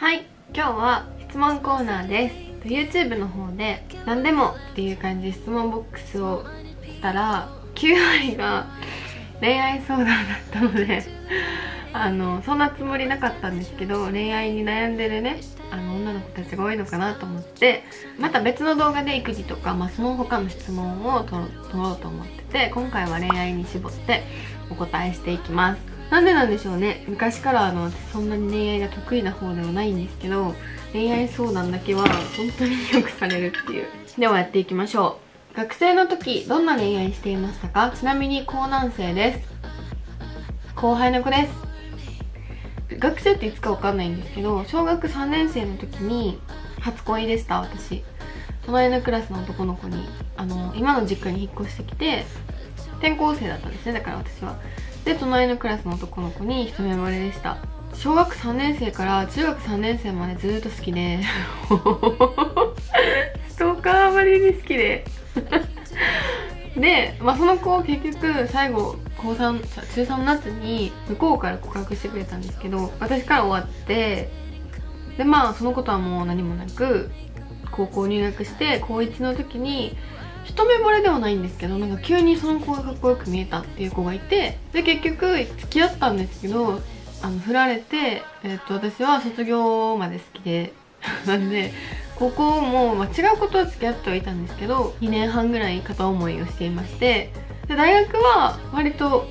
はい今日は質問コーナーです。YouTube の方で何でもっていう感じで質問ボックスをしたら9割が恋愛相談だったのであのそんなつもりなかったんですけど恋愛に悩んでるねあの女の子たちが多いのかなと思ってまた別の動画で育児とか、まあ、その他の質問を取ろうと思ってて今回は恋愛に絞ってお答えしていきます。なんでなんでしょうね。昔からあのそんなに恋愛が得意な方ではないんですけど恋愛相談だけは本当によくされるっていう。ではやっていきましょう。学生の時どんな恋愛していましたか？ちなみに高南生です。後輩の子です。学生っていつかわかんないんですけど小学3年生の時に初恋でした私。隣のクラスの男の子にあの今の実家に引っ越してきて転校生だったんですね。だから私はで隣のクラスの男の子に一目惚れでした。小学3年生から中学3年生までずっと好きで ストーカーあまりに好きで。で、まあ、その子結局最後高3中3の夏に向こうから告白してくれたんですけど私から終わってでまあそのことはもう何もなく高校入学して高1の時に一目惚れではないんですけどなんか急にその子がかっこよく見えたっていう子がいてで結局付き合ったんですけどあの振られて、えー、っと私は卒業まで好きで なんで高校も、まあ、違うことは付き合ってはいたんですけど2年半ぐらい片思いをしていましてで大学は割と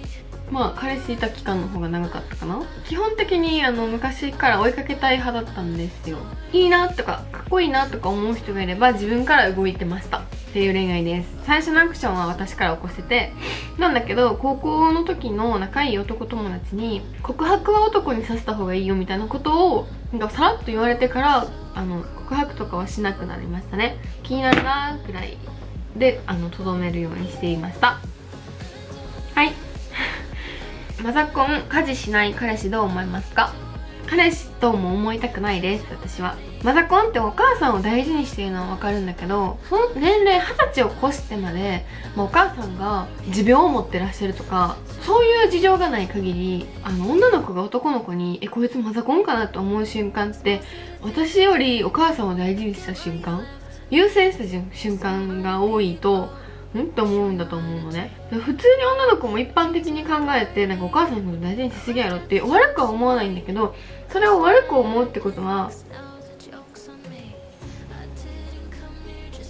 まあ彼氏いた期間の方が長かったかな。基本的にあの昔から追いかけたい派だったんですよ。いいなとかかっこいいなとか思う人がいれば自分から動いてました。っていう恋愛です。最初のアクションは私から起こしてなんだけど高校の時の仲いい男友達に告白は男にさせた方がいいよみたいなことをなんかさらっと言われてからあの告白とかはしなくなりましたね。気になるなーくらいであのとどめるようにしていました。はい。マザコン家事しない彼氏どう思いますか？彼氏とも思いたくないです私はマザコンってお母さんを大事にしているのは分かるんだけどその年齢二十歳を越してまで、まあ、お母さんが持病を持ってらっしゃるとかそういう事情がない限りあの女の子が男の子に「えこいつマザコンかな?」と思う瞬間って私よりお母さんを大事にした瞬間優先した瞬間が多いとん？って思うんだと思うのね。普通に女の子も一般的に考えてなんかお母さんのこと大事にしすぎやろって悪くは思わないんだけどそれを悪く思うってことは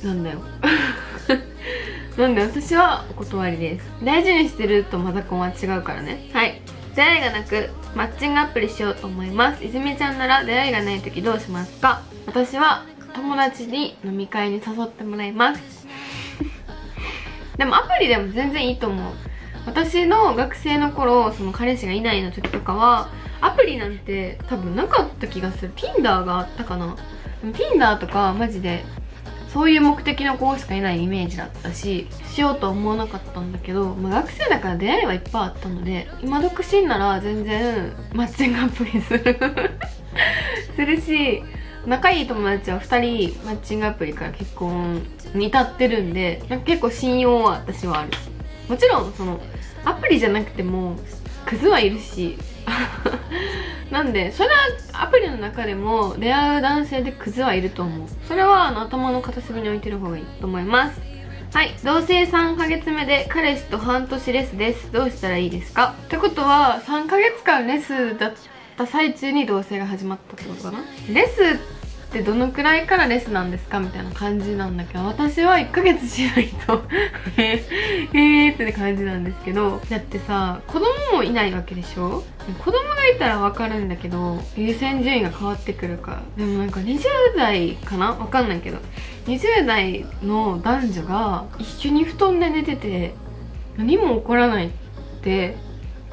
なんだよ。なんで私はお断りです。大事にしてるとマザコンは違うからね。はい。出会いがなくマッチングアプリしようと思います。泉ちゃんなら出会いがない時どうしますか？私は友達に飲み会に誘ってもらいます。でもアプリでも全然いいと思う。私の学生の頃その彼氏がいないの時とかはアプリなんて多分なかった気がする。Tinder があったかな。でも Tinder とかマジでそういう目的の子しかいないイメージだったししようとは思わなかったんだけど、まあ、学生だから出会いはいっぱいあったので今独身なら全然マッチングアプリする。するし仲いい友達は2人マッチングアプリから結婚に至ってるんでなんか結構信用は私はある。もちろんそのアプリじゃなくてもクズはいるし。なんでそれはアプリの中でも出会う男性でクズはいると思う。それはあの頭の片隅に置いてる方がいいと思います。はい同棲3ヶ月目で彼氏と半年レスです。どうしたらいいですか？ってことは3ヶ月間レスだった最中に同棲が始まったってことかな？レスってどのくらいからレスなんですかみたいな感じなんだけど私は1ヶ月しないと えーって感じなんですけどだってさ子供もいないわけでしょ？子供がいたらわかるんだけど優先順位が変わってくるから。でもなんか20代かな？わかんないけど。20代の男女が一緒に布団で寝てて何も起こらないって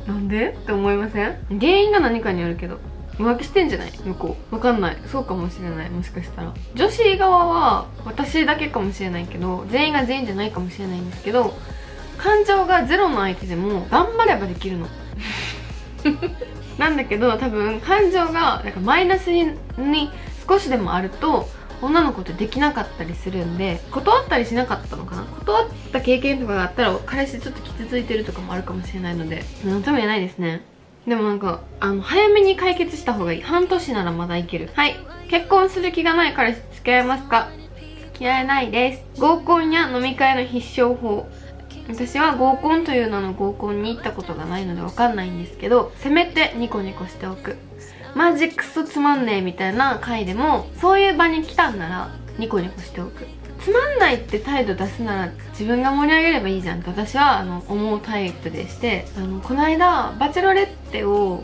なんで？って思いません？原因が何かによるけど。浮気してんじゃない？向こう。わかんない。そうかもしれない。もしかしたら。女子側は私だけかもしれないけど全員が全員じゃないかもしれないんですけど感情がゼロの相手でも頑張ればできるの。なんだけど多分感情がなんかマイナスに少しでもあると女の子ってできなかったりするんで断ったりしなかったのかな？断った経験とかがあったら彼氏ちょっと傷ついてるとかもあるかもしれないので何とも言えないですね。でもなんかあの早めに解決した方がいい。半年ならまだいける。はい。結婚する気がない彼氏付き合いますか？付き合えないです。合コンや飲み会の必勝法。私は合コンという名の合コンに行ったことがないのでわかんないんですけどせめてニコニコしておく。マジクソつまんねえみたいな回でもそういう場に来たんならニコニコしておく。つまんないって態度出すなら自分が盛り上げればいいじゃんって私はあの思うタイプでしてあのこの間バチェロレッテを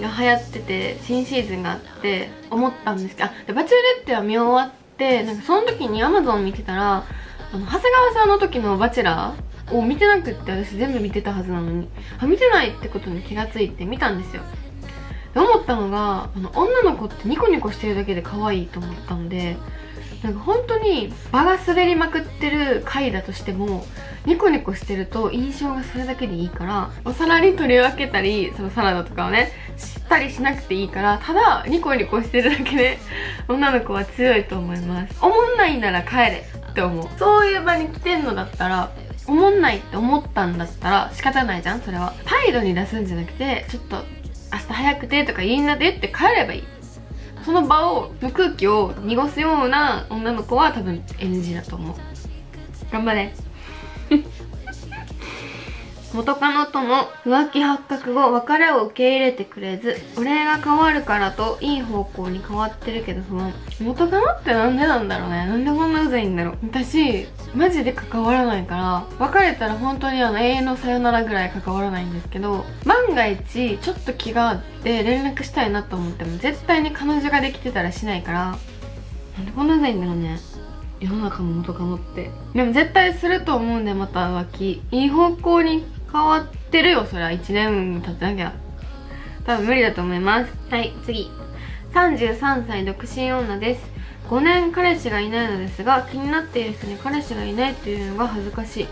が流行ってて新シーズンがあって思ったんですけどあバチェロレッテは見終わってなんかその時にアマゾン見てたらあの長谷川さんの時のバチェラーを見てなくって私全部見てたはずなのにあ見てないってことに気がついて見たんですよ。思ったのがあの女の子ってニコニコしてるだけで可愛いと思ったんでなんか本当に場が滑りまくってる回だとしてもニコニコしてると印象がそれだけでいいからお皿に取り分けたりそのサラダとかをねしたりしなくていいからただニコニコしてるだけで女の子は強いと思います。おもんないなら帰れって思う。そういう場に来てんのだったらおもんないって思ったんだったら仕方ないじゃんそれは。態度に出すんじゃなくてちょっと明日早くてとか言いなでって帰ればいい。その場をの空気を濁すような女の子は多分 NG だと思う。頑張れ。元カノとの浮気発覚後別れを受け入れてくれずお礼が変わるからといい方向に変わってるけど不安元カノってなんでなんだろうね。なんでこんなうざいんだろう。私マジで関わらないから別れたら本当にあの永遠のさよならぐらい関わらないんですけど万が一ちょっと気があって連絡したいなと思っても絶対に彼女ができてたらしないからなんでこんなうざいんだろうね。世の中の元カノって。でも絶対すると思うんでまた浮気。いい方向に変わってるよそりゃ1年経ってなきゃ。多分無理だと思います。はい次。33歳独身女です。5年彼氏がいないのですが気になっている人に彼氏がいないというのが恥ずかしい。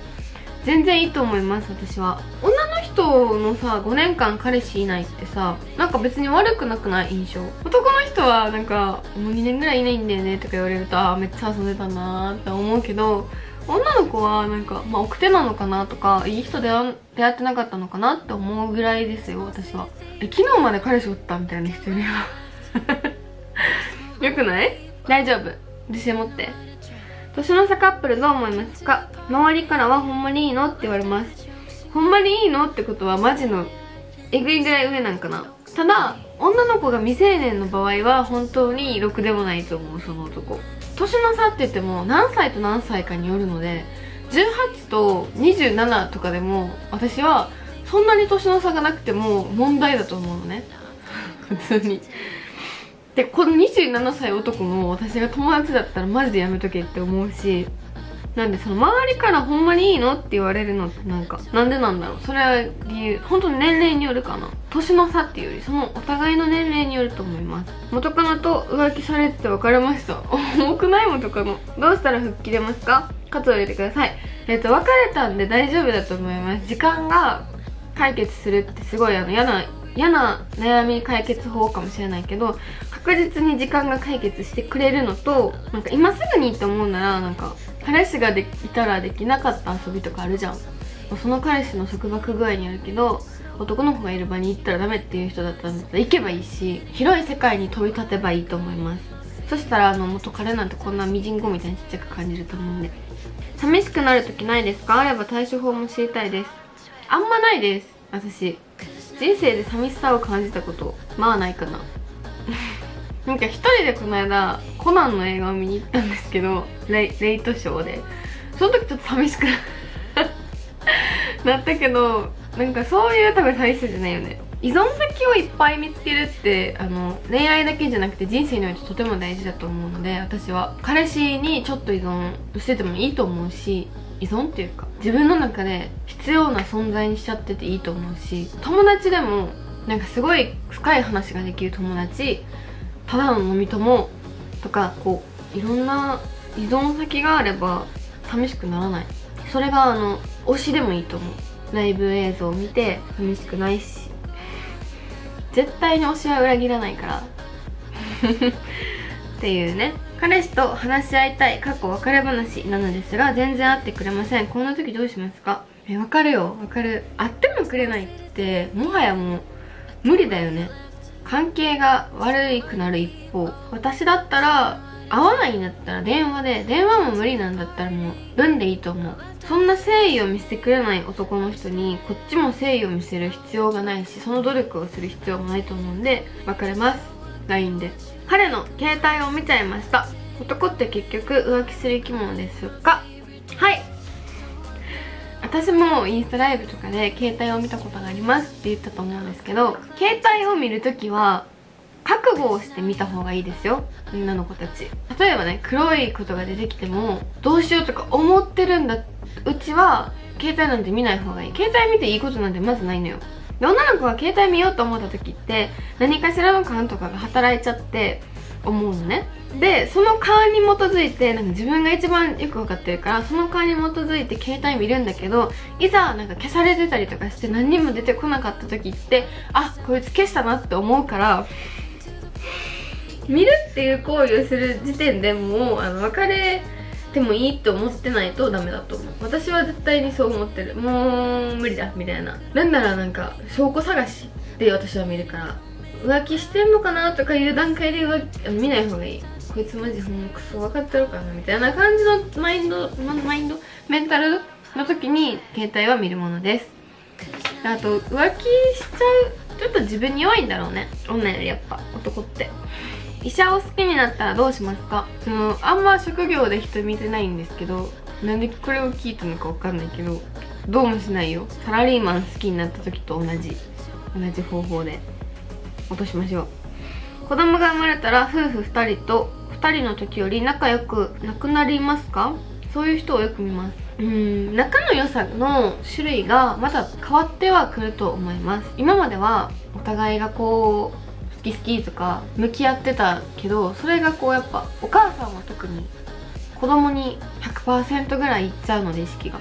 全然いいと思います私は。女の人のさ5年間彼氏いないってさなんか別に悪くなくない印象？男の人はなんかもう2年ぐらいいないんだよねとか言われるとああめっちゃ遊んでたなーって思うけど女の子はなんか、まあ、奥手なのかなとかいい人出会ってなかったのかなって思うぐらいですよ私は。え昨日まで彼氏おったみたいな人いるよ。よくない？大丈夫。自信持って。年の差カップルどう思いますか？周りからはほんまにいいのって言われます。ほんまにいいのってことはマジのえぐいぐらい上なんかな。ただ女の子が未成年の場合は本当にろくでもないと思うその男。年の差って言っても何歳と何歳かによるので18と27とかでも私はそんなに年の差がなくても問題だと思うのね。普通に。でこの27歳男も私が友達だったらマジでやめとけって思うしなんでその周りからほんまにいいのって言われるのってなんかなんでなんだろう？それは理由。本当に年齢によるかな。年の差っていうよりそのお互いの年齢によると思います。元カノと浮気されてて別れました。重くない元カノどうしたら復帰出ますか？喝を入れてください。えっ、と別れたんで大丈夫だと思います。時間が解決するってすごいあの嫌な嫌な悩み解決法かもしれないけど確実に時間が解決してくれるのとなんか今すぐにって思うならなんか彼氏ができたらできなかった遊びとかあるじゃん。その彼氏の束縛具合によるけど男の子がいる場に行ったらダメっていう人だったら行けばいいし広い世界に飛び立てばいいと思います。そしたらあの元彼なんてこんなミジンコみたいにちっちゃく感じると思うんで。寂しくなる時ないですか？あれば対処法も知りたいです。あんまないです私。人生で寂しさを感じたことまあないかな。なんか一人でこの間コナンの映画を見に行ったんですけどレレイトショーで。その時ちょっと寂しくな ったけどなんかそういう多分寂しさじゃないよね。依存先をいっぱい見つけるってあの恋愛だけじゃなくて人生においてとても大事だと思うので私は。彼氏にちょっと依存しててもいいと思うし依存っていうか自分の中で必要な存在にしちゃってていいと思うし友達でもなんかすごい深い話ができる友達ただの飲み友とかこういろんな依存先があれば寂しくならない。それがあの推しでもいいと思う。ライブ映像を見て寂しくないし。絶対に推しは裏切らないから。っていうね。彼氏と話し合いたい。過去別れ話なのですが全然会ってくれません。こんな時どうしますか？えわかるよ。わかる。会ってもくれないってもはやもう無理だよね。関係が悪くなる一方私だったら会わないんだったら電話で電話も無理なんだったらもう文でいいと思う。そんな誠意を見せてくれない男の人にこっちも誠意を見せる必要がないしその努力をする必要もないと思うんで別れます。LINE で。彼の携帯を見ちゃいました。男って結局浮気する生き物ですか？はい。私もインスタライブとかで携帯を見たことがありますって言ったと思うんですけど携帯を見るときは覚悟をして見た方がいいですよ。女の子たち。例えばね黒いことが出てきてもどうしようとか思ってるんだうちは携帯なんて見ない方がいい。携帯見ていいことなんてまずないのよ。で女の子が携帯見ようと思った時って何かしらの感とかが働いちゃって思うのね。でその勘に基づいてなんか自分が一番よく分かってるからその勘に基づいて携帯見るんだけどいざなんか消されてたりとかして何にも出てこなかった時ってあこいつ消したなって思うから見るっていう行為をする時点でもうあの別れてもいいって思ってないとダメだと思う。私は絶対にそう思ってる。もう無理だみたいな。なんならなんか証拠探しで私は見るから。浮気してんのかなとかいう段階で浮気見ない方がいい。こいつマジほんまクソ分かってるかなみたいな感じのマインドマインドメンタルの時に携帯は見るものです。あと浮気しちゃうちょっと自分に弱いんだろうね。女よりやっぱ男って。医者を好きになったらどうしますか？そのあんま職業で人見てないんですけどなんでこれを聞いたのかわかんないけどどうもしないよ。サラリーマン好きになった時と同じ。同じ方法で。落としましょう。子供が生まれたら夫婦2人と2人の時より仲良くなくなりますか？そういう人をよく見ます。うん仲の良さの種類がまだ変わってはくると思います。今まではお互いがこう好き好きとか向き合ってたけどそれがこうやっぱお母さんは特に子供に100%ぐらいいっちゃうので意識が。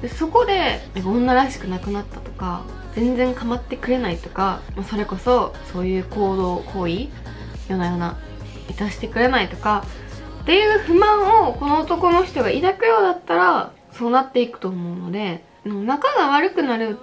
でそこで女らしくなくなったとか全然構ってくれないとかそれこそそういう行動行為夜な夜な満たしてくれないとかっていう不満をこの男の人が抱くようだったらそうなっていくと思うので仲が悪くなる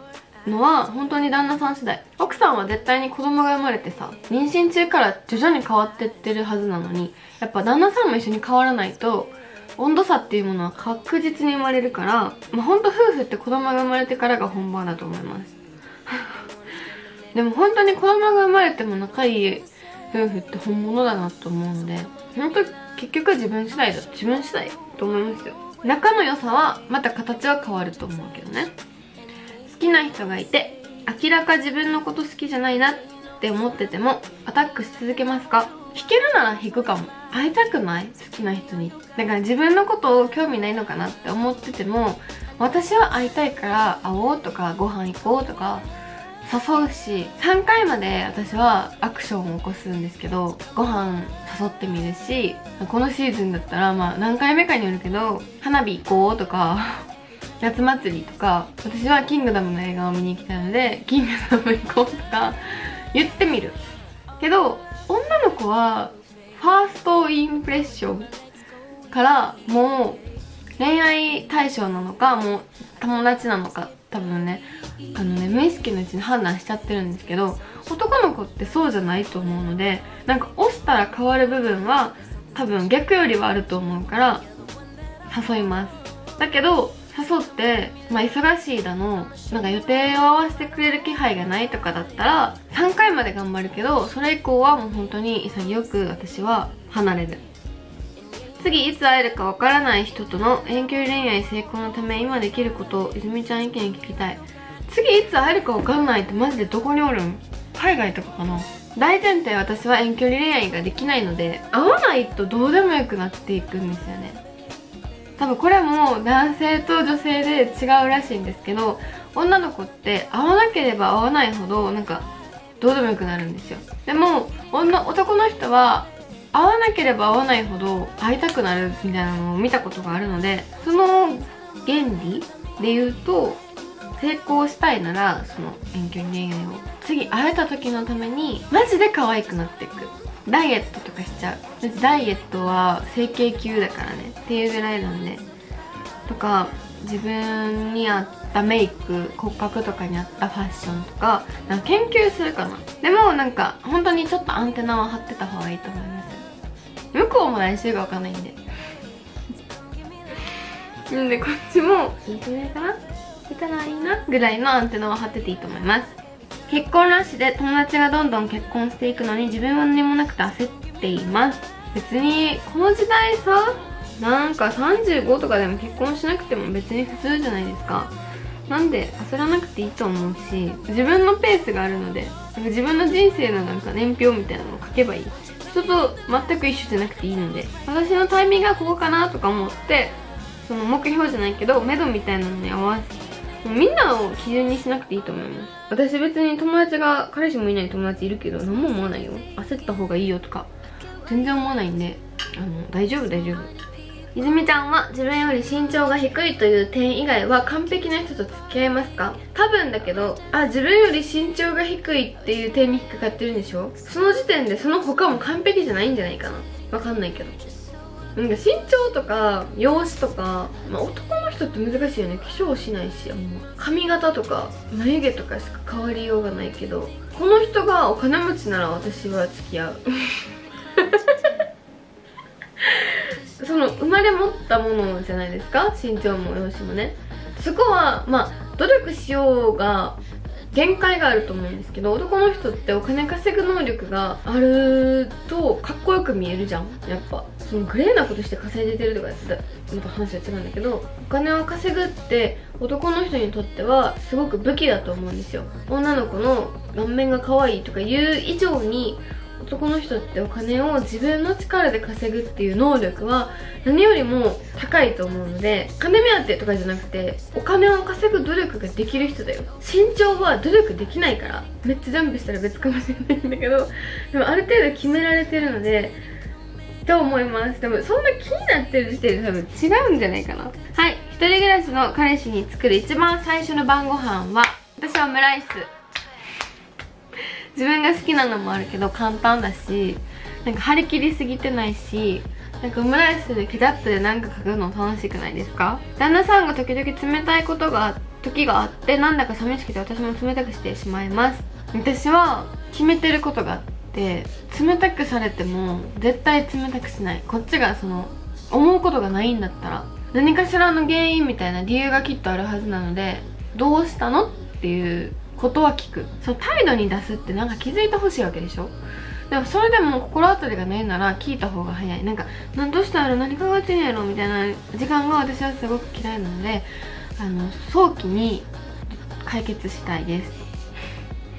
のは本当に旦那さん次第。奥さんは絶対に子供が生まれてさ妊娠中から徐々に変わってってるはずなのにやっぱ旦那さんも一緒に変わらないと温度差っていうものは確実に生まれるから、まあ、ほんと夫婦って子供が生まれてからが本番だと思います。でも本当に子供が生まれても仲いい夫婦って本物だなと思うので本当結局は自分次第だ。自分次第と思いますよ。仲の良さはまた形は変わると思うけどね。好きな人がいて明らか自分のこと好きじゃないなって思っててもアタックし続けますか？弾けるなら弾くかも。会いたくない？好きな人に。だから自分のことを興味ないのかなって思ってても私は会いたいから会おうとかご飯行こうとか誘うし3回まで私はアクションを起こすんですけどご飯誘ってみるしこのシーズンだったらまあ何回目かによるけど花火行こうとか 夏祭りとか私はキングダムの映画を見に行きたいのでキングダム行こうとか言ってみる。けど女の子はファーストインプレッションからもう恋愛対象なのかもう友達なのか多分ねあのね無意識のうちに判断しちゃってるんですけど男の子ってそうじゃないと思うのでなんか押したら変わる部分は多分逆よりはあると思うから誘います。だけど誘って、まあ、忙しいだのなんか予定を合わせてくれる気配がないとかだったら3回まで頑張るけどそれ以降はもう本当に潔く私は離れる。次いつ会えるかわからない人との遠距離恋愛成功のため今できることを泉ちゃん意見聞きたい。次いつ会えるかわかんないってマジでどこにおるん？海外とかかな。大前提私は遠距離恋愛ができないので会わないとどうでもよくなっていくんですよね。多分これも男性と女性で違うらしいんですけど女の子って会わなければ会わないほどなんかどうでもよくなるんですよ。でも女男の人は会わなければ会わないほど会いたくなるみたいなのを見たことがあるのでその原理で言うと成功したいならその遠距離恋愛を。次会えた時のためにマジで可愛くなっていく。ダイエットとかしちゃう。ダイエットは整形級だからね。っていうぐらいなんで。とか自分に合ったメイク骨格とかに合ったファッションとかなんか研究するかな。でもなんか本当にちょっとアンテナは張ってた方がいいと思います。向こうも何してるか分かんないんで。なんでこっちもいいんじゃないかな。いかないなぐらいのアンテナは張ってていいと思います。結婚ラッシュで友達がどんどん結婚していくのに自分は何もなくて焦っています。別にこの時代さなんか35とかでも結婚しなくても別に普通じゃないですか。なんで焦らなくていいと思うし自分のペースがあるので自分の人生のなんか年表みたいなのを書けばいい。人と全く一緒じゃなくていいので私のタイミングがここかなとか思ってその目標じゃないけど目処みたいなのに合わせてみんなを基準にしなくていいと思います。私別に友達が彼氏もいない友達いるけど何も思わないよ。焦った方がいいよとか全然思わないんであの大丈夫大丈夫。泉ちゃんは自分より身長が低いという点以外は完璧な人と付き合いますか？多分だけどあ自分より身長が低いっていう点に引っかかってるんでしょ？その時点でその他も完璧じゃないんじゃないかな？わかんないけど。なんか身長とか容姿とか、まあ、男の人って難しいよね。化粧しないし髪型とか眉毛とかしか変わりようがないけど。この人がお金持ちなら私は付き合う。その生まれ持ったものじゃないですか？身長も容姿もね。そこはまあ努力しようが限界があると思うんですけど男の人ってお金稼ぐ能力があるとかっこよく見えるじゃん。やっぱそのグレーなことして稼いでてるとかやってたまた話は違うんだけどお金を稼ぐって男の人にとってはすごく武器だと思うんですよ。女の子の顔面が可愛いとか言う以上に男の人ってお金を自分の力で稼ぐっていう能力は何よりも高いと思うので金目当てとかじゃなくてお金を稼ぐ努力ができる人だよ。身長は努力できないからめっちゃジャンプしたら別かもしれないんだけどでもある程度決められてるのでと思います。多分そんな気になってる時点で多分違うんじゃないかな。はい。一人暮らしの彼氏に作る一番最初の晩ご飯は私はオムライス自分が好きなのもあるけど簡単だしなんか張り切りすぎてないしなんかオムライスでケチャップで何か書くの楽しくないですか？旦那さんが時々冷たいことが時があってなんだか寂しくて私も冷たくしてしまいます。私は決めてることがあって冷たくされても絶対冷たくしない。こっちがその思うことがないんだったら何かしらの原因みたいな理由がきっとあるはずなのでどうしたの？っていうことは聞く。そう態度に出すってなんか気づいてほしいわけでしょ？でもそれでも心当たりがないなら聞いた方が早い。なんか何どうしたやろ何考えてんやろみたいな時間が私はすごく嫌いなのであの早期に解決したいです。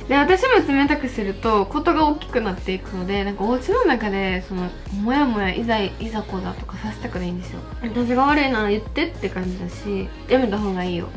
で私も冷たくするとことが大きくなっていくのでなんかお家の中でそのモヤモヤいざいざこだとかさせたくないんですよ。私が悪いなら言ってって感じだしやめた方がいいよ。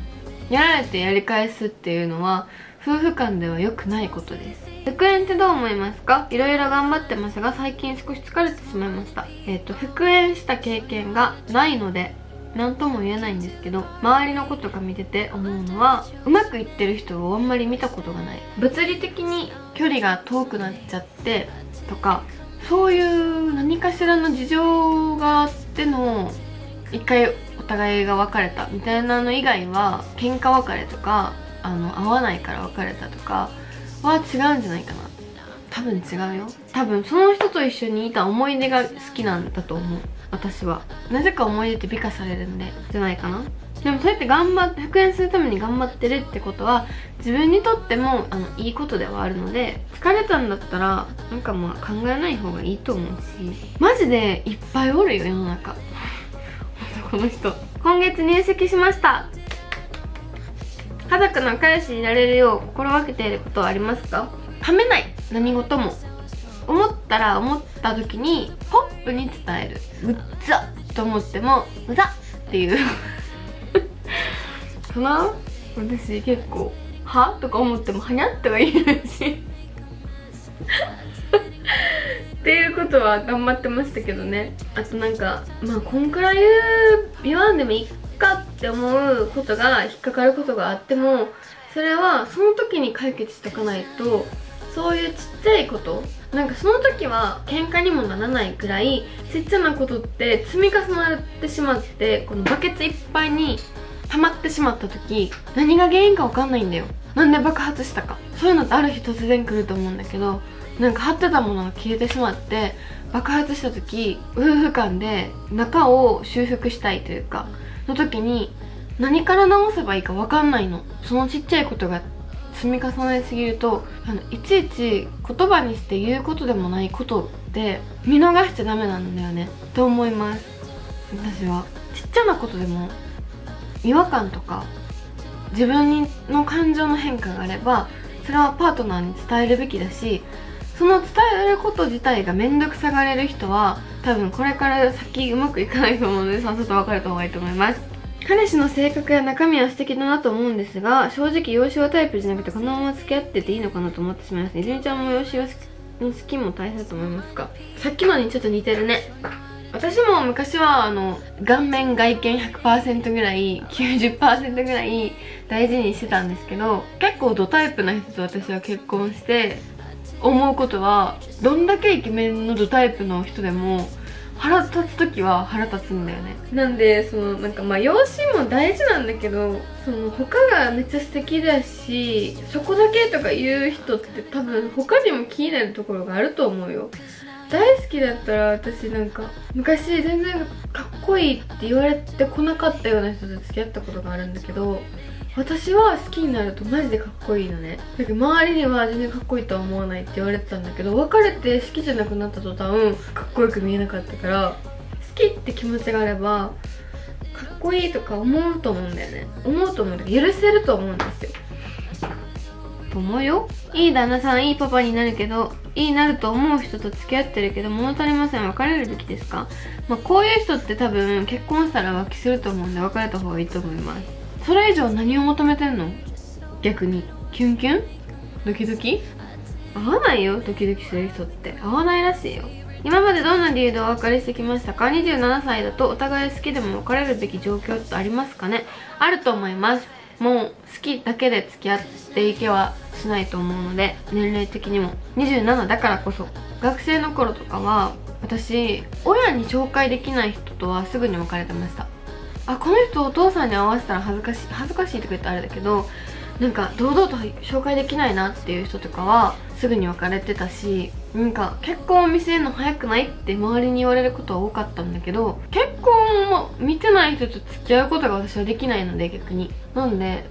やられてやり返すっていうのは夫婦間では良くないことです。復縁ってどう思いますか？いろいろ頑張ってますが最近少し疲れてしまいました。えっ、ー、と復縁した経験がないので何とも言えないんですけど周りの子とか見てて思うのはうまくいってる人をあんまり見たことがない。物理的に距離が遠くなっちゃってとかそういう何かしらの事情があっての一回お互いが別れたみたいなの以外は喧嘩別れとかあの合わないから別れたとかは違うんじゃないかな。多分違うよ。多分その人と一緒にいた思い出が好きなんだと思う。私は。なぜか思い出って美化されるんでじゃないかな。でもそうやって頑張って復縁するために頑張ってるってことは自分にとってもあのいいことではあるので疲れたんだったらなんかまあ考えない方がいいと思うし。マジでいっぱいおるよ世の中。この人。今月入籍しました。家族の彼氏になれるよう心がけていることはありますか？ためない。何事も。思ったら思った時にポップに伝える。うっざと思ってもうざっていう。かな？私結構は？とか思ってもはにゃってはいるしっていうことは頑張ってましたけどね。あとなんかまあこんくらい言わんでもいいかって思うことが引っかかることがあってもそれはその時に解決しとかないとそういうちっちゃいことなんかその時は喧嘩にもならないくらいちっちゃなことって積み重なってしまってこのバケツいっぱいに溜まってしまった時何が原因か分かんないんだよ。なんで爆発したか。そういうのってある日突然来ると思うんだけどなんか貼ってたものが消えてしまって爆発した時夫婦間で中を修復したいというかの時に何から直せばいいか分かんないの。そのちっちゃいことが積み重ねすぎるとあのいちいち言葉にして言うことでもないことって見逃しちゃダメなんだよね。と思います。私は。ちっちゃなことでも違和感とか自分の感情の変化があればそれはパートナーに伝えるべきだしその伝えること自体が面倒くさがれる人は多分これから先うまくいかないと思うのでさっさと別れた方がいいと思います。彼氏の性格や中身は素敵だなと思うんですが正直養子はタイプじゃなくてこのまま付き合ってていいのかなと思ってしまいます。泉ちゃんも養子は好きも大切だと思いますか？さっきのにちょっと似てるね。私も昔はあの顔面外見100%ぐらい90%ぐらい大事にしてたんですけど結構ドタイプな人と私は結婚して思うことはどんだけイケメンのドタイプの人でも腹立つ時は腹立つんだよね。なんでそのなんかまあ養子も大事なんだけどその他がめっちゃ素敵だしそこだけとか言う人って多分他にも気になるところがあると思うよ。大好きだったら私なんか昔全然かっこいいって言われてこなかったような人と付き合ったことがあるんだけど私は好きになるとマジでかっこいいのね。だけど周りには全然かっこいいとは思わないって言われてたんだけど別れて好きじゃなくなった途端かっこよく見えなかったから好きって気持ちがあればかっこいいとか思うと思うんだよね。思うと思うんだけど許せると思うんですよ。と思うよ。いい旦那さんいいパパになるけどいいなると思う人と付き合ってるけど物足りません。別れるべきですか？まあこういう人って多分結婚したら浮気すると思うんで別れた方がいいと思います。それ以上何を求めてんの？逆に。キュンキュン？ドキドキ？合わないよドキドキする人って。合わないらしいよ。今までどんな理由でお別れしてきましたか？27歳だとお互い好きでも別れるべき状況ってありますかね？あると思います。もう好きだけで付き合っていけはしないと思うので年齢的にも。27だからこそ。学生の頃とかは私親に紹介できない人とはすぐに別れてました。あこの人お父さんに会わせたら恥ずかしい恥ずかしいとか言ってあれだけどなんか堂々と紹介できないなっていう人とかはすぐに別れてたしなんか結婚を見せるの早くないって周りに言われることは多かったんだけど結婚も見てない人と付き合うことが私はできないので逆に。なんで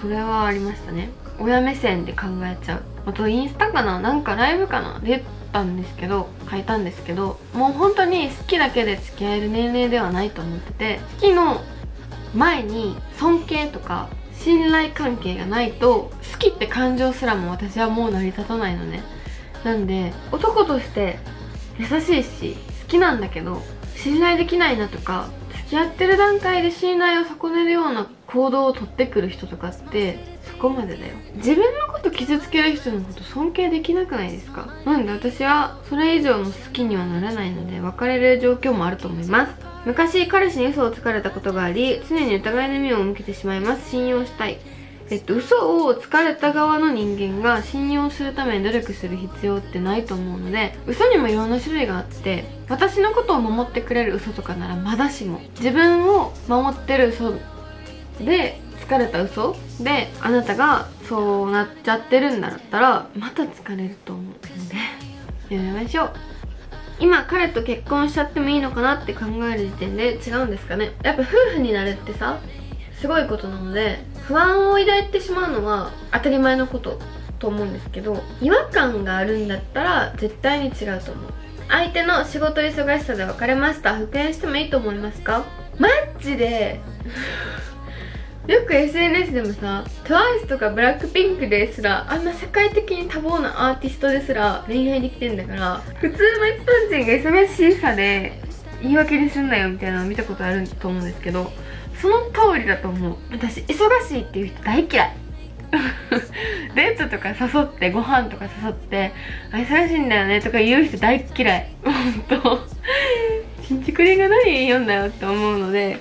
それはありましたね。親目線で考えちゃう。あとインスタかな？なんかライブかな？でたんですけど書いたんですけどもう本当に好きだけで付き合える年齢ではないと思ってて好きの前に尊敬とか信頼関係がないと好きって感情すらも私はもう成り立たないのね。なんで男として優しいし好きなんだけど信頼できないなとか付き合ってる段階で信頼を損ねるような行動をとってくる人とかってこまでだよ。自分のこと傷つける人のこと尊敬できなくないですか？なんで私はそれ以上の好きにはならないので別れる状況もあると思います。昔彼氏に嘘をつかれたことがあり常に疑いの目を向けてしまいます。信用したい。えっと、嘘をつかれた側の人間が信用するために努力する必要ってないと思うので嘘にもいろんな種類があって私のことを守ってくれる嘘とかならまだしも自分を守ってる嘘で疲れた嘘？であなたがそうなっちゃってるんだったらまた疲れると思うので。やめましょう。今彼と結婚しちゃってもいいのかなって考える時点で違うんですかね。やっぱ夫婦になるってさすごいことなので不安を抱いてしまうのは当たり前のことと思うんですけど違和感があるんだったら絶対に違うと思う。相手の仕事忙しさで別れました。復縁してもいいと思いますか？マジで。よく SNS でもさ TWICE とかブラックピンクですらあんな世界的に多忙なアーティストですら恋愛できてんだから普通の一般人が忙しさで言い訳にすんなよみたいなの見たことあると思うんですけどその通りだと思う。私忙しいっていう人大嫌い。デートとか誘ってご飯とか誘ってあ忙しいんだよねとか言う人大嫌い。ほんと。新築りが何言うんだよって思うので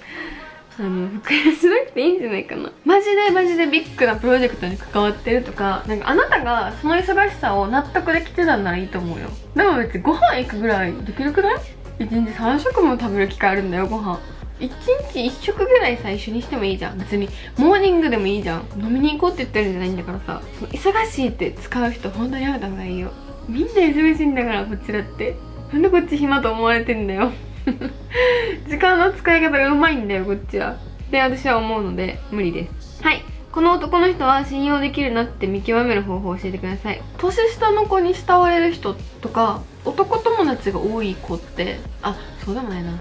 あの復縁しなくていいんじゃないかな。マジでマジでビッグなプロジェクトに関わってるとかなんかあなたがその忙しさを納得できてたんならいいと思うよ。でも別にご飯行くぐらいできるくない？1日3食も食べる機会あるんだよご飯。1日1食ぐらいさ一緒にしてもいいじゃん。別にモーニングでもいいじゃん。飲みに行こうって言ってるんじゃないんだからさ。忙しいって使う人本当にやめた方がいいよ。みんな忙しいんだからこちらって。なんでこっち暇と思われてんだよ。時間の使い方がうまいんだよこっちは。って私は思うので無理です。はい。この男の人は信用できるなって見極める方法を教えてください。年下の子に慕われる人とか男友達が多い子ってあそうでもないな。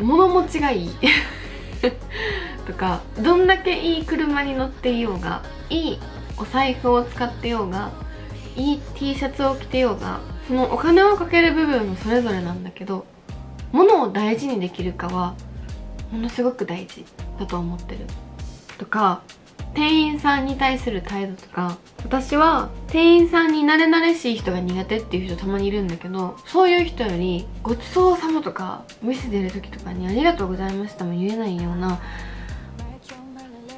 物持ちがいい。とかどんだけいい車に乗っていようがいいお財布を使ってようがいい T シャツを着てようがそのお金をかける部分もそれぞれなんだけど物を大事にできるかはものすごく大事だと思ってる。とか店員さんに対する態度とか私は店員さんに慣れ慣れしい人が苦手っていう人たまにいるんだけどそういう人よりごちそうさまとか店出る時とかにありがとうございましたも言えないような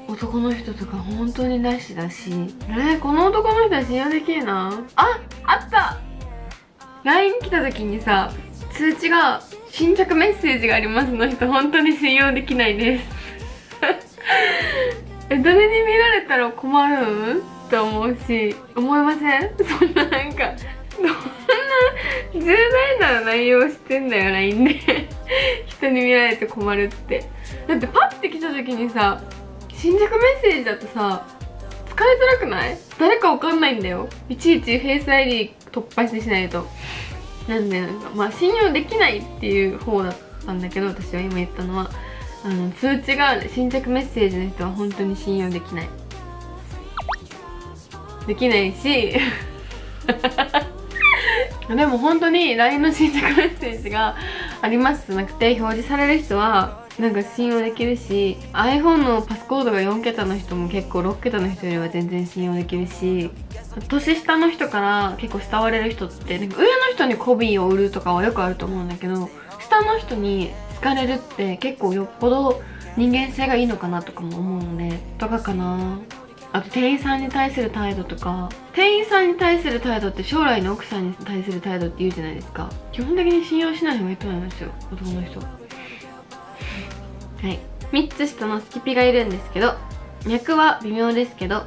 男の人とか本当に大事だしえー、この男の人は信用できるな。ああった。LINE 来た時にさ通知が新着メッセージがありますの人本当に信用できないです。え誰に見られたら困る？んと思うし思いません？そんななんかどんな重大な内容してんだよ LINE で。人に見られて困るって。だってパッて来た時にさ新着メッセージだとさ使いづらくない？誰かわかんないんだよ。いちいちフェイス ID 突破してしないと。なんでなんかまあ信用できないっていう方だったんだけど私は今言ったのは。あの通知が新着メッセージの人は本当に信用できない。できないし。でも本当に LINE の新着メッセージがありますなくて表示される人はなんか信用できるし iPhone のパスコードが4桁の人も結構6桁の人よりは全然信用できるし。年下の人から結構慕われる人ってなんか上の人に媚びを売るとかはよくあると思うんだけど下の人に好かれるって結構よっぽど人間性がいいのかなとかも思うのでとかかな。あと店員さんに対する態度とか。店員さんに対する態度って将来の奥さんに対する態度って言うじゃないですか。基本的に信用しない方がいいと思いますよ男の人。はい。3つ下のスキピがいるんですけど脈は微妙ですけど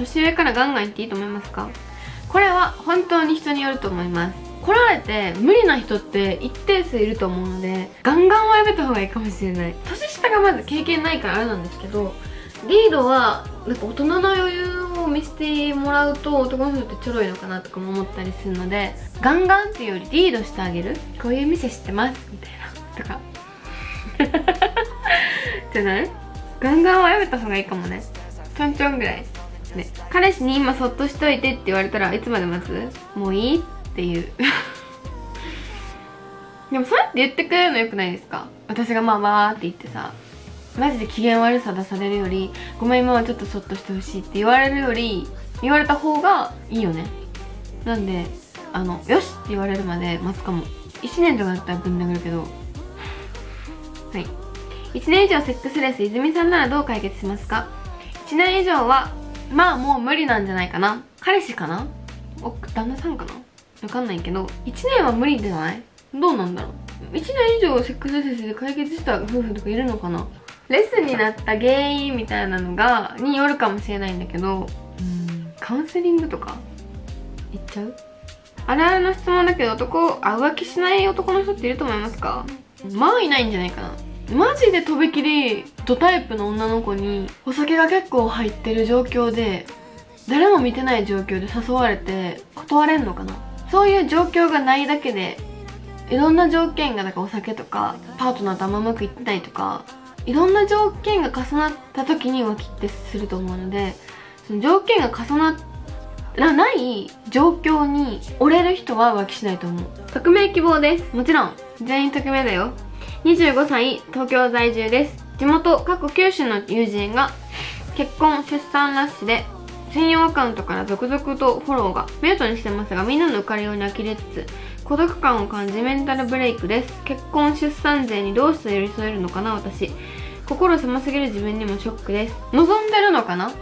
年上からガンガン言っていいと思いますか？これは本当に人によると思います。来られて無理な人って一定数いると思うのでガンガンはやめた方がいいかもしれない。年下がまず経験ないからあれなんですけどリードはなんか大人の余裕を見せてもらうと男の人ってちょろいのかなとかも思ったりするのでガンガンっていうよりリードしてあげる。こういう店知ってますみたいな。とか。じゃない？ガンガンはやめた方がいいかもね。ちょんちょんぐらい。ね。彼氏に今そっとしといてって言われたらいつまで待つ？もういいっていう。でもそうやって言ってくれるのよくないですか？私がまあわーって言ってさ。マジで機嫌悪さ出されるよりごめん今はちょっとそっとしてほしいって言われるより言われた方がいいよね。なんであのよしって言われるまで待つかも。1年とかだったらぶん殴るけど。はい。1年以上セックスレス泉さんならどう解決しますか？1年以上はまあもう無理なんじゃないかな。彼氏かな？お旦那さんかな？わかんないけど1年は無理じゃない？どうなんだろう？1年以上セックスレスで解決した夫婦とかいるのかな？レスになった原因みたいなのがによるかもしれないんだけどうん。カウンセリングとか？言っちゃう？あれあれの質問だけど男あ浮気しない男の人っていると思いますか？まあいないんじゃないかなマジでとびきりドタイプの女の子にお酒が結構入ってる状況で誰も見てない状況で誘われて断れんのかな？そういう状況がないだけでいろんな条件がなんかお酒とかパートナーとあんまうまくいってないとかいろんな条件が重なった時に浮気ってすると思うのでその条件が重ならない状況に折れる人は浮気しないと思う。匿名希望です。もちろん。全員匿名だよ25歳東京在住です。地元過去九州の友人が結婚出産ラッシュで専用アカウントから続々とフォローがミュートにしてますがみんなの浮かれように呆れつつ孤独感を感じメンタルブレイクです。結婚出産税にどうして寄り添えるのかな私。心狭すぎる自分にもショックです。望んでるのかな？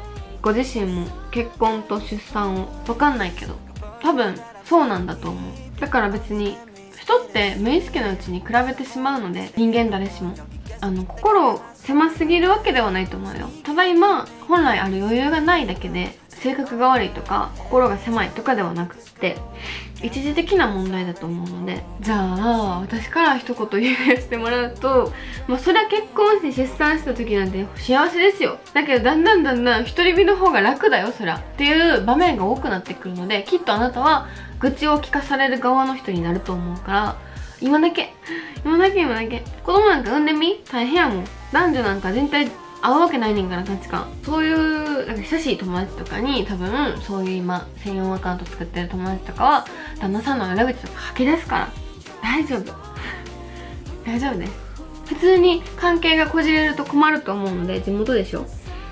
ご自身も結婚と出産を？わかんないけど。多分そうなんだと思う。だから別に人って無意識のうちに比べてしまうので人間誰しも。あの心狭すぎるわけではないと思うよ。ただ今本来ある余裕がないだけで性格が悪いとか心が狭いとかではなくって一時的な問題だと思うのでじゃあ私から一言言わせてもらうとまあそれは結婚して出産した時なんて幸せですよ。だけどだんだんだんだん一人身の方が楽だよそりゃっていう場面が多くなってくるのできっとあなたは愚痴を聞かされる側の人になると思うから今だけ今だけ今だけ子供なんか産んでみ。大変やもん。男女なんか全体合うわけないねんから価値観。そういうなんか親しい友達とかに多分そういう今専用アカウント作ってる友達とかは旦那さんの裏口とか吐き出すから。大丈夫。大丈夫です。普通に関係がこじれると困ると思うので地元でしょ。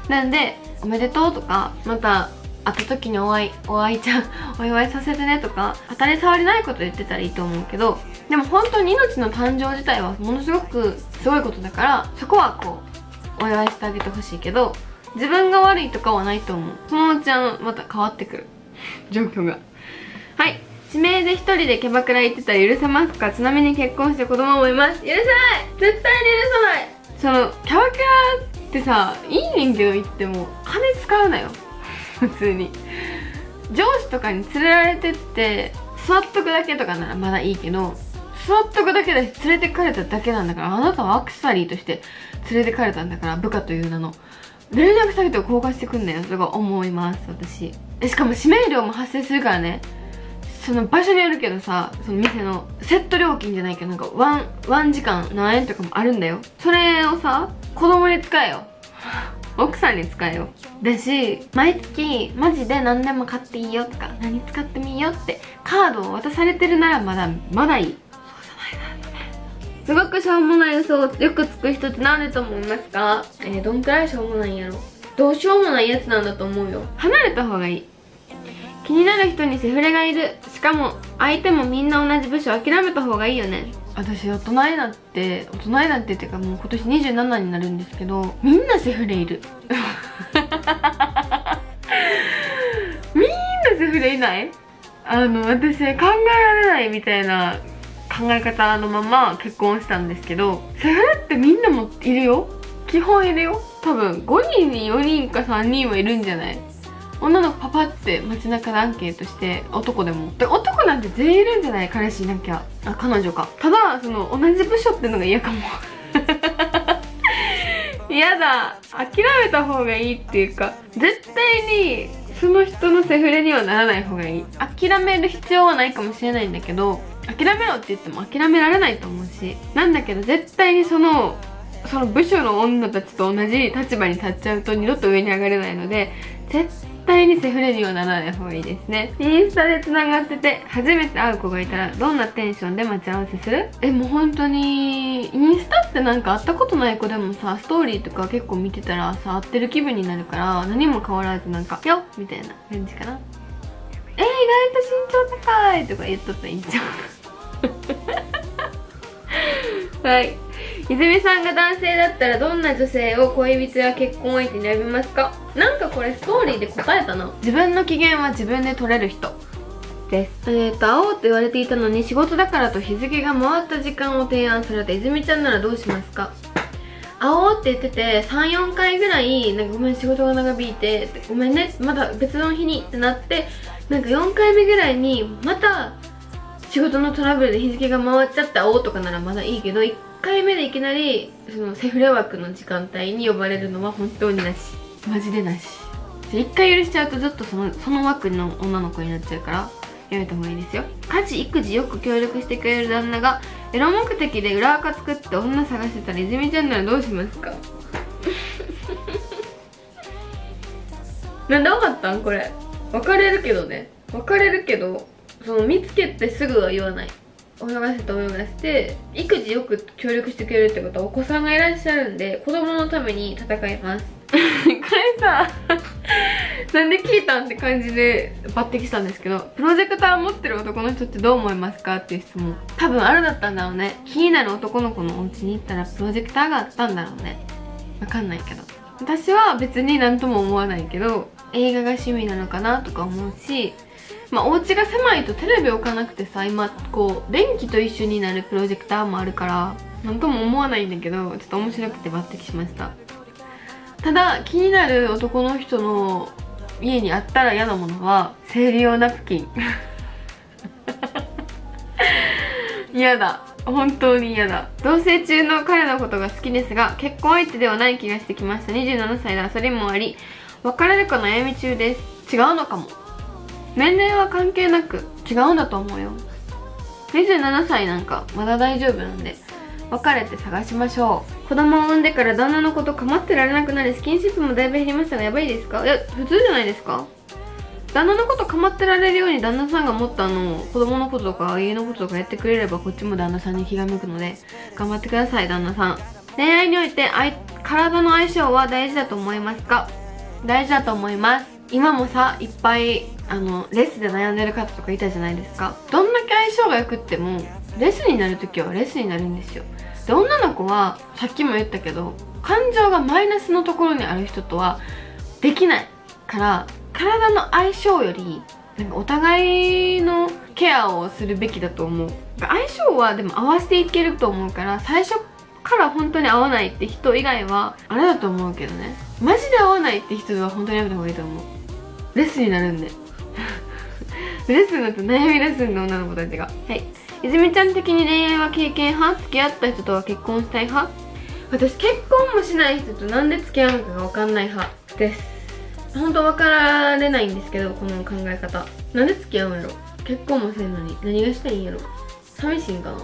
なんでおめでとうとかまた会った時にお会いお会いちゃん お祝いさせてねとか当たり障りないこと言ってたらいいと思うけどでも本当に命の誕生自体はものすごくすごいことだからそこはこうお祝いしてあげてほしいけど自分が悪いとかはないと思う。そのうちあのまた変わってくる。状況が。はい。指名で一人でキャバクラ行ってたら許せますか？ちなみに結婚して子供もいます。許せない！絶対に許さない！そのキャバクラってさいいねんけど行っても金使うなよ。普通に。上司とかに連れられてって座っとくだけとかならまだいいけど座っとくだけだし連れてかれただけなんだからあなたはアクセサリーとして連れてかれたんだから部下という名の。連絡先と交換してくんなよとか思います私。しかも指名料も発生するからね。その場所によるけどさその店のセット料金じゃないけどなんかワンワン時間何円とかもあるんだよ。それをさ子供に使えよ。奥さんに使えよ。だし毎月マジで何でも買っていいよとか何使ってもいいよってカードを渡されてるならまだまだいい。すごくしょうもない嘘をよくつく人って何でと思いますか？えー、どんくらいしょうもないんやろ。どうしようもないやつなんだと思うよ。離れた方がいい。気になる人にセフレがいる。しかも相手もみんな同じ部署諦めた方がいいよね。私大人になって大人になってっていうかもう今年27になるんですけどみんなセフレいる。みんなセフレいない？あの私考えられないみたいな考え方のまま結婚したんですけどセフレってみんなもいるよ？基本いるよ？多分5人に4人か3人はいるんじゃない？女の子パパって街中でアンケートして男でも。で男なんて全員いるんじゃない？彼氏いなきゃ。あ彼女か。ただその同じ部署ってのが嫌かも。嫌だ。諦めた方がいいっていうか絶対にその人のセフレにはならない方がいい。諦める必要はないかもしれないんだけど諦めろって言っても諦められないと思うしなんだけど絶対にそのその部署の女たちと同じ立場に立っちゃうと二度と上に上がれないので絶対にセフレにはならない方がいいですね。インスタでつながってて初めて会う子がいたらどんなテンションで待ち合わせする？えもう本当にインスタってなんか会ったことない子でもさストーリーとか結構見てたらさ会ってる気分になるから何も変わらずなんか「よっ!」みたいな感じかな。えー、意外と身長高いとか言っとったらいいんじゃんはい。泉さんが男性だったらどんな女性を恋人や結婚相手に選びますか？なんかこれストーリーで答えたな。自分の機嫌は自分で取れる人です。えーと会おうと言われていたのに仕事だからと日付が回った時間を提案されて泉ちゃんならどうしますか？会おうって言ってて34回ぐらいなんかごめん仕事が長引いてごめんね。まだ別の日にってなってなんか4回目ぐらいにまた仕事のトラブルで日付が回っちゃって会おうとかならまだいいけど1回目でいきなりそのセフレ枠の時間帯に呼ばれるのは本当になし。マジでなし。1回許しちゃうとずっとそのその枠の女の子になっちゃうからやめた方がいいですよ。家事育児よく協力してくれる旦那がエロ目的で裏垢作って女探してたら泉ちゃんならどうしますか？なんで分かったん？これ。別れるけどね。別れるけどその見つけてすぐは言わない泳がせて泳がせて育児よく協力してくれるってことはお子さんがいらっしゃるんで子供のために戦います。これさなんで聞いたんって感じで抜擢したんですけどプロジェクター持ってる男の人ってどう思いますかっていう質問。多分あるだったんだろうね。気になる男の子のお家に行ったらプロジェクターがあったんだろうね。わかんないけど。私は別になんとも思わないけど映画が趣味なのかなとか思うしまあお家が狭いとテレビ置かなくてさ今こう電気と一緒になるプロジェクターもあるからなんとも思わないんだけどちょっと面白くて抜擢しました。ただ気になる男の人の家にあったら嫌なものは生理用ナプキン。嫌だ。本当に嫌だ。同棲中の彼のことが好きですが結婚相手ではない気がしてきました。27歳だそれもあり別れるか悩み中です。違うのかも。年齢は関係なく違うんだと思うよ。27歳なんかまだ大丈夫なんで別れて探しましょう。子供を産んでから旦那のこと構ってられなくなりスキンシップもだいぶ減りましたがやばいですか？いや普通じゃないですか？旦那のこと構ってられるように旦那さんがもっとあの子供のこととか家のこととかやってくれればこっちも旦那さんに気が向くので頑張ってください旦那さん。恋愛において体の相性は大事だと思いますか？大事だと思います。今もさいっぱいあのレスで悩んでる方とかいたじゃないですか。どんだけ相性が良くってもレスになる時はレスになるんですよ。で女の子はさっきも言ったけど感情がマイナスのところにある人とはできないから体の相性よりなんかお互いのケアをするべきだと思う。相性はでも合わせていけると思うから最初から本当に合わないって人以外はあれだと思うけどね。マジで合わないって人は本当にやめた方がいいと思う。レスになるんで。レッスンだと悩みレッスンの女の子たちが。はい。泉ちゃん的に恋愛は経験派？付き合った人とは結婚したい派？私結婚もしない人となんで付き合うのかが分かんない派です。本当分かられないんですけどこの考え方。なんで付き合うんやろ？結婚もせんのに何がしたいんやろ？寂しいんかな？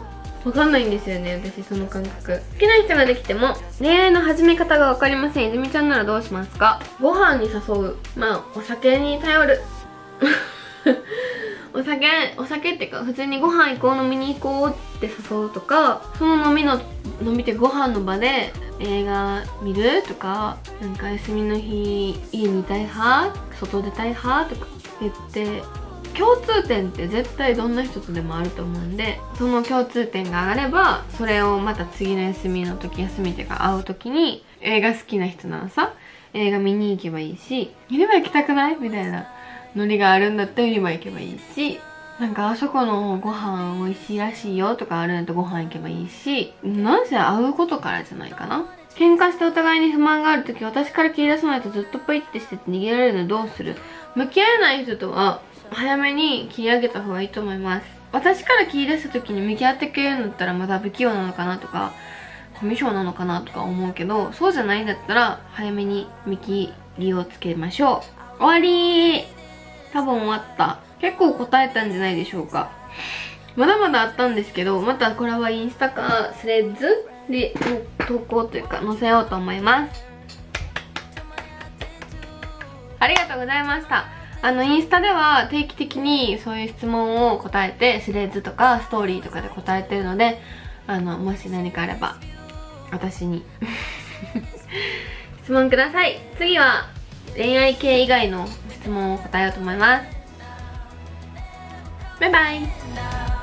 分かんないんですよね私その感覚。好きな人ができても恋愛の始め方が分かりません。泉ちゃんならどうしますか？ご飯に誘う。まあお酒に頼る。お酒お酒っていうか普通にご飯行こう飲みに行こうって誘うとかその飲みの飲みてご飯の場で映画見るとかなんか休みの日家にいたい派？外出たい派？とか言って共通点って絶対どんな人とでもあると思うんでその共通点が上がればそれをまた次の休みの時休みっていうか会う時に映画好きな人ならさ映画見に行けばいいし見れば行きたくな?いみたいなノリがあるんだったら売り場行けばいいしなんかあそこのご飯美味しいらしいよとかあるんだったらご飯行けばいいしなんせ会うことからじゃないかな。喧嘩してお互いに不満がある時私から切り出さないとずっとプイってしてて逃げられるのどうする?向き合えない人とは早めに切り上げた方がいいと思います。私から切り出した時に向き合ってくれるんだったらまた不器用なのかなとかコミュ障なのかなとか思うけどそうじゃないんだったら早めに見切りをつけましょう。終わり。多分終わった。結構答えたんじゃないでしょうか。まだまだあったんですけどまたこれはインスタかスレッズで投稿というか載せようと思います。ありがとうございました。あのインスタでは定期的にそういう質問を答えてスレッズとかストーリーとかで答えてるのであのもし何かあれば私に。質問ください。次は恋愛系以外の質問を答えようと思います。バイバイ。